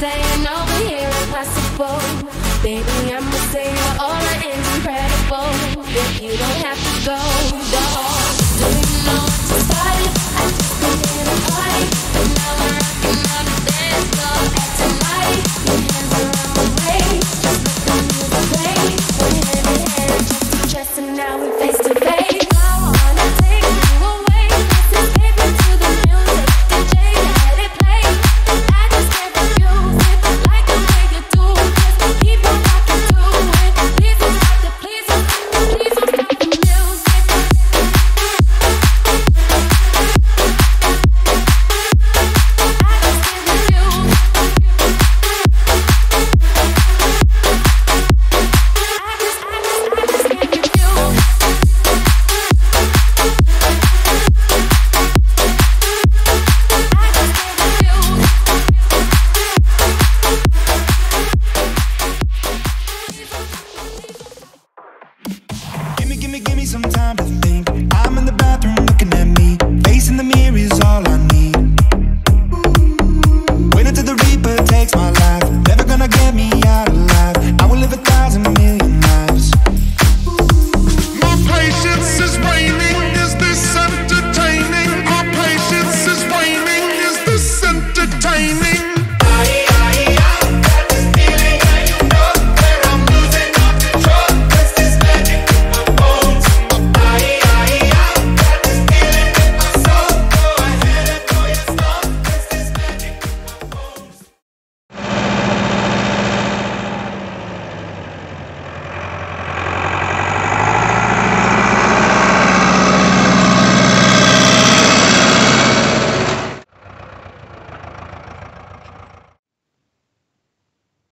Staying over here impossible. Baby, I'ma say you're all incredible. If you don't have to go. gimme, gimme some time to think.